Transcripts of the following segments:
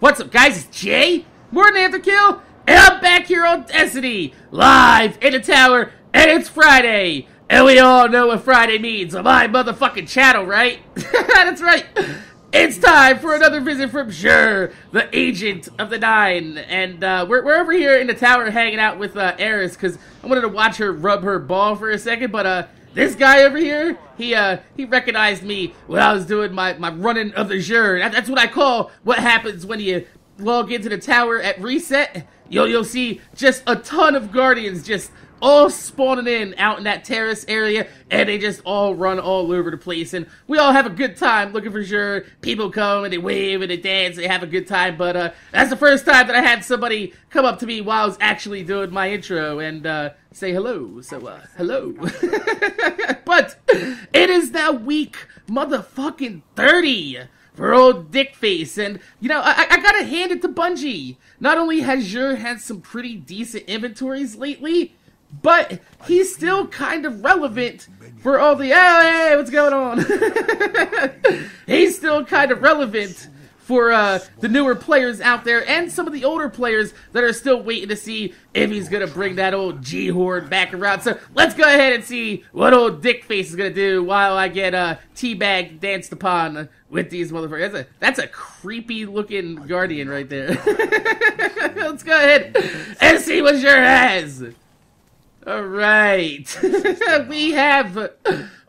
What's up, guys? It's Jay, MorninAfterKill, and I'm back here on Destiny, live in the tower, and it's Friday. And we all know what Friday means on my motherfucking channel, right? That's right. It's time for another visit from Xur, the agent of the Nine. And uh, we're, we're over here in the tower hanging out with uh, Eris, because I wanted to watch her rub her ball for a second, but uh, this guy over here, he uh he recognized me when I was doing my, my running of the Xur. That, that's what I call what happens when you log into the tower at reset. You'll you'll see just a ton of guardians just all spawning in out in that terrace area, and they just all run all over the place, and we all have a good time looking for Xur. People come and they wave and they dance, they have a good time, but uh, that's the first time that I had somebody come up to me while I was actually doing my intro and uh, say hello. So, uh, hello. but it is now week motherfucking 30 for old Dickface. And, you know, I, I gotta hand it to Bungie. Not only has Xur had some pretty decent inventories lately, but he's still kind of relevant for all the, hey, what's going on? he's still kind of relevant for uh, the newer players out there and some of the older players that are still waiting to see if he's gonna bring that old G horde back around. So let's go ahead and see what old Dickface is gonna do while I get uh, teabag danced upon with these motherfuckers. That's a that's a creepy looking guardian right there. let's go ahead and see what Xur has. All right, we have.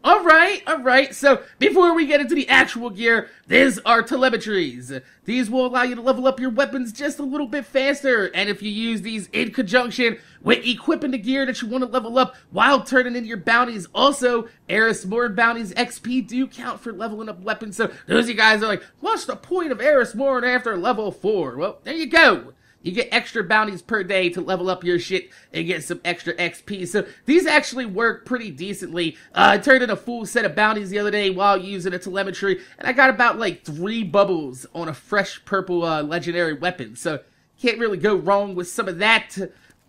All right, all right. So before we get into the actual gear, these are telemetries. These will allow you to level up your weapons just a little bit faster. And if you use these in conjunction with equipping the gear that you want to level up while turning in your bounties, also Eris Morn bounties XP do count for leveling up weapons. So those of you guys are like, what's the point of Eris Morn after level four? Well, there you go. You get extra bounties per day to level up your shit and get some extra XP. So these actually work pretty decently. Uh, I turned in a full set of bounties the other day while using a telemetry, and I got about like three bubbles on a fresh purple uh, legendary weapon. So can't really go wrong with some of that.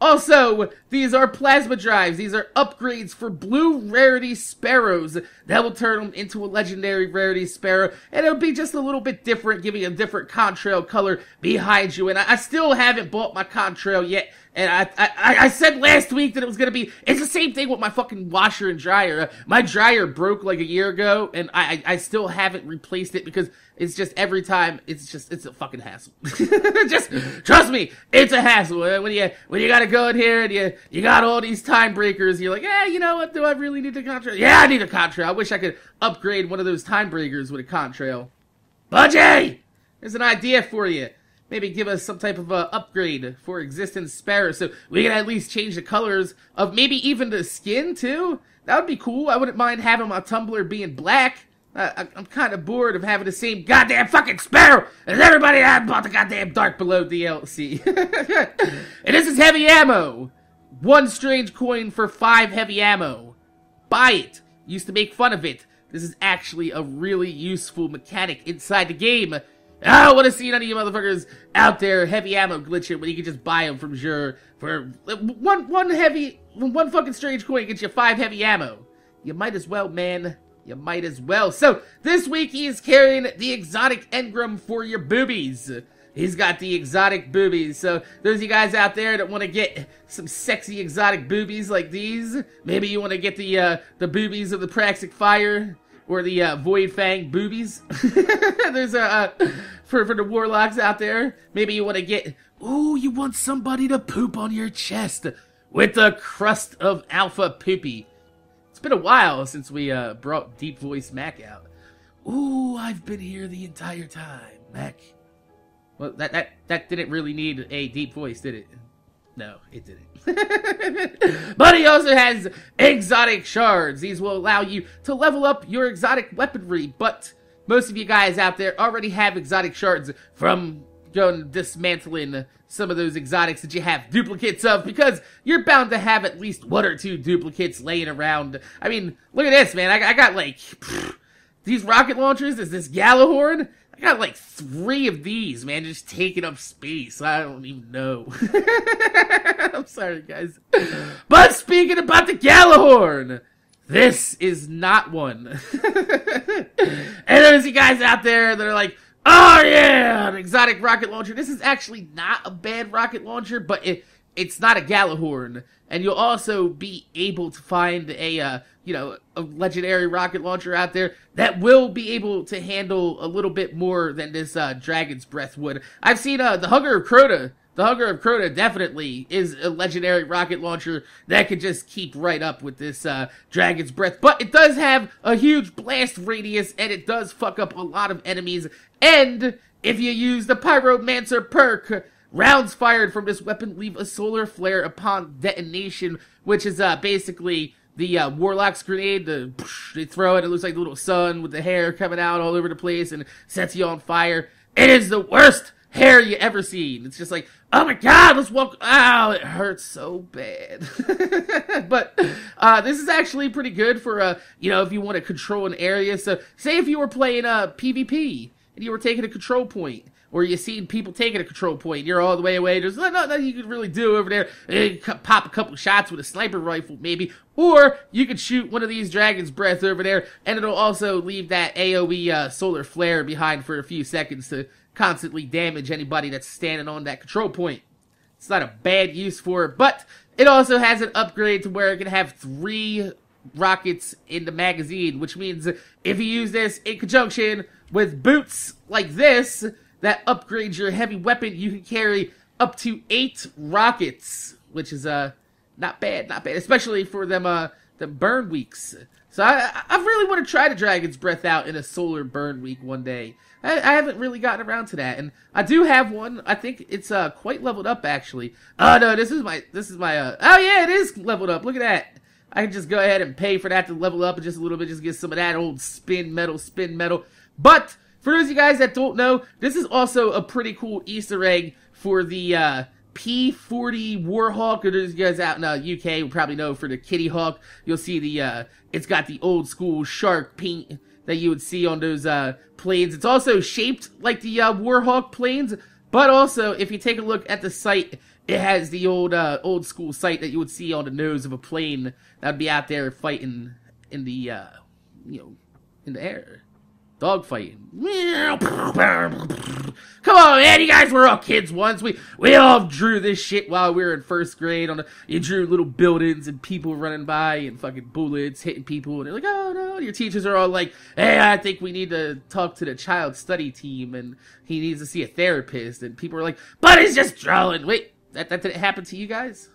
Also, these are plasma drives. These are upgrades for blue rarity sparrows. That will turn them into a legendary rarity sparrow. And it'll be just a little bit different, giving a different contrail color behind you. And I, I still haven't bought my contrail yet. And I, I, I said last week that it was gonna be. It's the same thing with my fucking washer and dryer. My dryer broke like a year ago, and I, I, still haven't replaced it because it's just every time it's just it's a fucking hassle. just trust me, it's a hassle. When you when you gotta go in here and you you got all these time breakers, you're like, yeah, you know what? Do I really need a contrail? Yeah, I need a contrail. I wish I could upgrade one of those time breakers with a contrail. Budgie, there's an idea for you maybe give us some type of uh, upgrade for existing sparrow, so we can at least change the colors of maybe even the skin too. That would be cool. I wouldn't mind having my tumbler being black. I, I'm kind of bored of having the same goddamn fucking sparrow as everybody that bought the goddamn Dark Below DLC. and this is heavy ammo. One strange coin for five heavy ammo. Buy it. Used to make fun of it. This is actually a really useful mechanic inside the game. I don't want to see none of you motherfuckers out there heavy ammo glitching when you can just buy them from Xur for one one heavy one fucking strange coin gets you five heavy ammo. You might as well, man. You might as well. So this week he is carrying the exotic engram for your boobies. He's got the exotic boobies. So those of you guys out there that want to get some sexy exotic boobies like these, maybe you want to get the uh, the boobies of the Praxic Fire or the uh, Void Fang boobies. There's a uh, for for the warlocks out there. Maybe you want to get. Ooh, you want somebody to poop on your chest with the crust of Alpha Poopy. It's been a while since we uh, brought Deep Voice Mac out. Ooh, I've been here the entire time, Mac. Well, that that that didn't really need a deep voice, did it? No, it didn't. but he also has exotic shards. These will allow you to level up your exotic weaponry, but most of you guys out there already have exotic shards from going dismantling some of those exotics that you have duplicates of because you're bound to have at least one or two duplicates laying around. I mean, look at this, man. I, I got like these rocket launchers. Is this Gjallarhorn? I got like three of these, man, just taking up space. I don't even know. I'm sorry, guys. But speaking about the Gjallarhorn, this is not one. and there's you guys out there that are like, Oh yeah, an exotic rocket launcher. This is actually not a bad rocket launcher, but it it's not a Gjallarhorn, and you'll also be able to find a uh, you know a legendary rocket launcher out there that will be able to handle a little bit more than this uh, Dragon's Breath would. I've seen uh, the Hunger of Crota. The Hunger of Crota definitely is a legendary rocket launcher that could just keep right up with this uh, Dragon's Breath. But it does have a huge blast radius, and it does fuck up a lot of enemies. And if you use the Pyromancer perk, rounds fired from this weapon leave a solar flare upon detonation, which is uh, basically the uh, Warlock's grenade. The they throw it, it looks like a little sun with the hair coming out all over the place and sets you on fire. It is the worst hair you ever seen. It's just like, oh my god, let's walk. Ow, it hurts so bad. but uh, this is actually pretty good for, uh, you know, if you want to control an area. So, say if you were playing uh, PvP and you were taking a control point. Or you see people taking a control point, you're all the way away. There's nothing you can really do over there. You pop a couple shots with a sniper rifle, maybe. Or you could shoot one of these Dragon's Breath over there, and it'll also leave that AoE uh, solar flare behind for a few seconds to constantly damage anybody that's standing on that control point. It's not a bad use for it, but it also has an upgrade to where it can have three rockets in the magazine, which means if you use this in conjunction with boots like this, that upgrades your heavy weapon, you can carry up to eight rockets, which is uh not bad, not bad, especially for them uh the burn weeks. So I I really want to try the Dragon's Breath out in a solar burn week one day. I, I, haven't really gotten around to that, and I do have one. I think it's uh quite leveled up actually. Oh no, this is my this is my uh oh yeah, it is leveled up. Look at that. I can just go ahead and pay for that to level up just a little bit, just get some of that old spin metal, spin metal. But for those of you guys that don't know, this is also a pretty cool Easter egg for the uh, P40 Warhawk. Or those guys out in the uh, UK will probably know for the Kitty Hawk. You'll see the uh, it's got the old school shark paint that you would see on those uh, planes. It's also shaped like the uh, Warhawk planes, but also if you take a look at the sight, it has the old uh, old school sight that you would see on the nose of a plane that'd be out there fighting in the uh, you know in the air. Dogfighting. Come on, man! You guys were all kids once. We we all drew this shit while we were in first grade. On you drew little buildings and people running by and fucking bullets hitting people, and they're like, "Oh no!" Your teachers are all like, "Hey, I think we need to talk to the child study team, and he needs to see a therapist." And people are like, "But he's just drawing." Wait, that that didn't happen to you guys?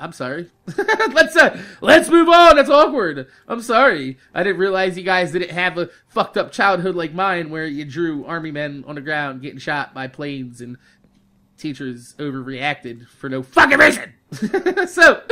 I'm sorry. let's uh, let's move on. That's awkward. I'm sorry. I didn't realize you guys didn't have a fucked up childhood like mine, where you drew army men on the ground getting shot by planes and teachers overreacted for no fucking reason. so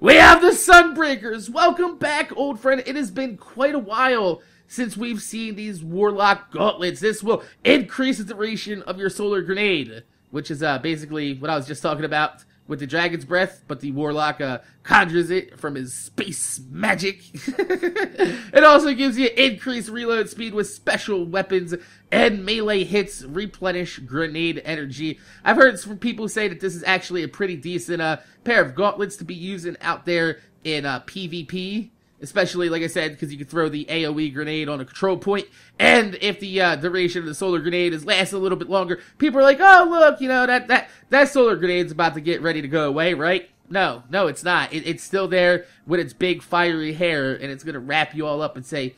we have the Sunbreakers. Welcome back, old friend. It has been quite a while since we've seen these Warlock gauntlets. This will increase the duration of your solar grenade, which is uh, basically what I was just talking about with the dragon's breath, but the warlock uh, conjures it from his space magic. it also gives you increased reload speed with special weapons and melee hits replenish grenade energy. I've heard some people say that this is actually a pretty decent uh, pair of gauntlets to be using out there in uh, PvP especially like I said, because you can throw the AOE grenade on a control point, and if the uh, duration of the solar grenade is lasts a little bit longer, people are like, "Oh, look, you know that that that solar grenade's about to get ready to go away, right?" No, no, it's not. It, it's still there with its big fiery hair, and it's gonna wrap you all up and say.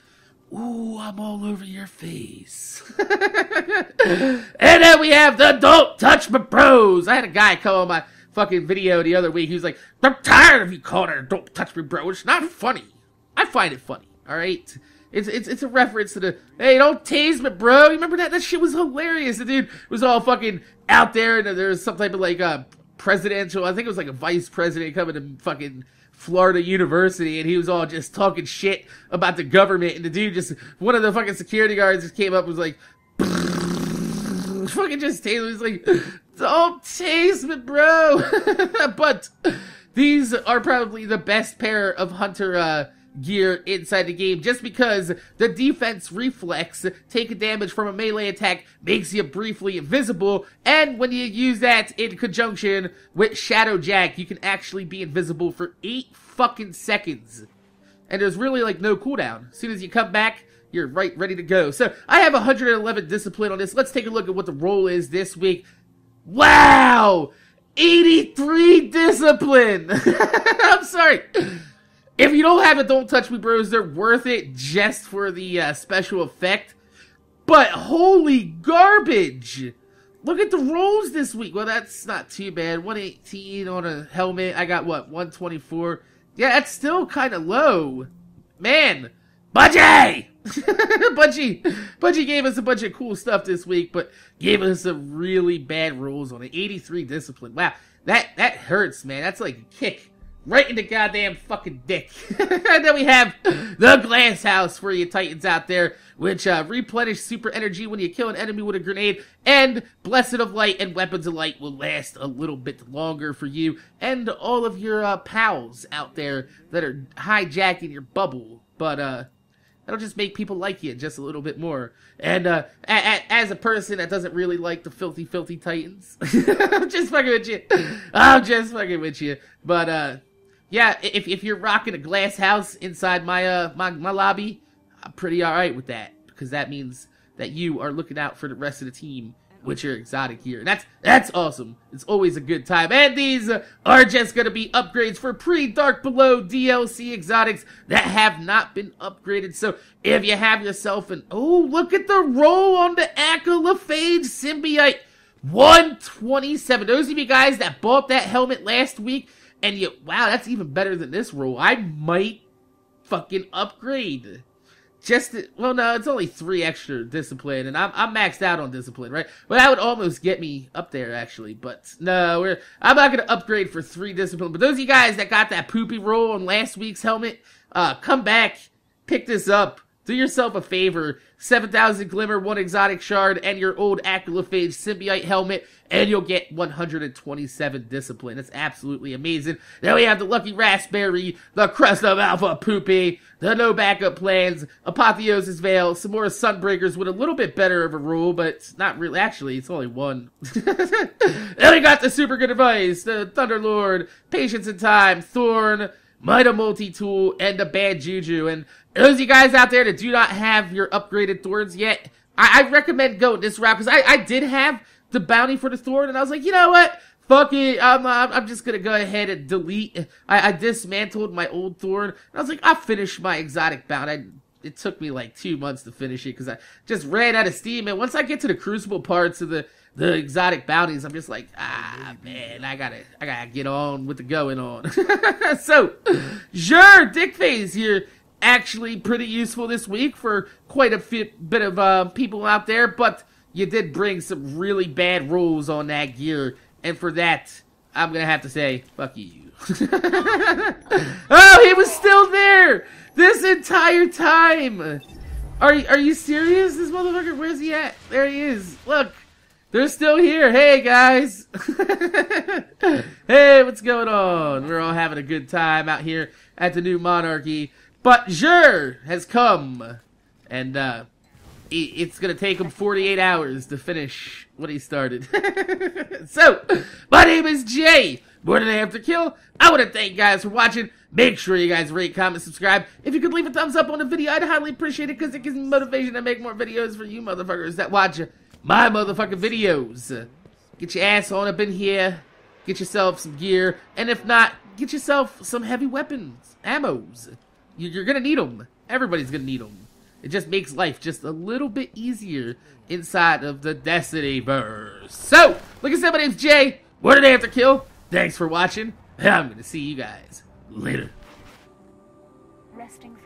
Ooh, I'm all over your face. and then we have the Don't Touch My Bros. I had a guy come on my fucking video the other week. He was like, I'm tired of you calling Don't Touch Me Bro. It's not funny. I find it funny. All right. It's, it's it's a reference to the hey don't tase me bro you remember that that shit was hilarious the dude was all fucking out there and there was some type of like uh presidential I think it was like a vice president coming to fucking Florida University and he was all just talking shit about the government and the dude just one of the fucking security guards just came up and was like fucking just tase was like don't tase me bro but these are probably the best pair of hunter uh gear inside the game just because the defense reflex taking damage from a melee attack makes you briefly invisible and when you use that in conjunction with Shadowjack you can actually be invisible for 8 fucking seconds and there's really like no cooldown as soon as you come back you're right ready to go. So I have 111 discipline on this. Let's take a look at what the roll is this week. Wow! 83 discipline! I'm sorry. If you don't have it, don't touch me, bros. They're worth it just for the uh, special effect. But holy garbage! Look at the rolls this week. Well, that's not too bad. 118 on a helmet. I got what? 124. Yeah, that's still kind of low. Man, Budgie! Budgie! Budgie gave us a bunch of cool stuff this week, but gave us some really bad rules on it. 83 discipline. Wow, that that hurts, man. That's like a kick right in the goddamn fucking dick. and then we have the Glasshouse for you Titans out there, which uh, replenish super energy when you kill an enemy with a grenade, and Blessed of Light and Weapons of Light will last a little bit longer for you and all of your uh, pals out there that are hijacking your bubble. But uh, That'll just make people like you just a little bit more. And uh, a- a- as a person that doesn't really like the filthy, filthy Titans, I'm just fucking with you. I'm just fucking with you. But uh, yeah, if if you're rocking a Glasshouse inside my uh my my lobby, I'm pretty all right with that because that means that you are looking out for the rest of the team with your exotic gear. And that's that's awesome. It's always a good time. And these are just going to be upgrades for pre-Dark Below DLC exotics that have not been upgraded. So if you have yourself an oh, look at the roll on the Achlyophage symbiote. 127. Those of you guys that bought that helmet last week and you wow, that's even better than this roll. I might fucking upgrade. Just to, well no it's only three extra discipline and I'm, I'm maxed out on discipline right? But that would almost get me up there actually but no we're i'm not gonna upgrade for three discipline. But those of you guys that got that poopy roll on last week's helmet uh come back pick this up do yourself a favor. 7000 glimmer one exotic shard and your old Achlyophage symbiote helmet and you'll get 127 discipline. That's absolutely amazing. Then we have the lucky raspberry the crest of alpha poopy the no backup plans apotheosis veil some more sunbreakers with a little bit better of a rule but not really actually it's only one. Then we got the super good advice the thunderlord patience and time thorn Mida multi-tool and the bad juju. And those you guys out there that do not have your upgraded thorns yet i, I recommend going this route because I, I did have the bounty for the thorn and i was like you know what? Fuck it. I'm, I'm, I'm just gonna go ahead and delete. I, I dismantled my old thorn and i was like i'll finish my exotic bounty. I, it took me like two months to finish it because I just ran out of steam. And once I get to the crucible parts of the the exotic bounties, I'm just like, ah man, I gotta I gotta get on with the going on. so, Xur, Dick Phase here actually pretty useful this week for quite a fit, bit of uh, people out there, but you did bring some really bad rules on that gear, and for that, I'm gonna have to say, fuck you. oh, he was still there this entire time. Are are you serious? This motherfucker, where's he at? There he is. Look, they're still here. Hey guys. hey, what's going on? We're all having a good time out here at the new monarchy. But Xur has come, and uh, it's gonna take him 48 hours to finish what he started. so, my name is Jay. More than I have to kill. I want to thank you guys for watching. Make sure you guys rate, comment, subscribe. If you could leave a thumbs up on the video, I'd highly appreciate it because it gives me motivation to make more videos for you motherfuckers that watch my motherfucking videos. Get your ass on up in here. Get yourself some gear. And if not, get yourself some heavy weapons, ammos. You're gonna need them. Everybody's gonna need them. It just makes life just a little bit easier inside of the Destiny verse. So, like I said, my name's Jay. What did I have to kill? Thanks for watching. I'm gonna see you guys later. Resting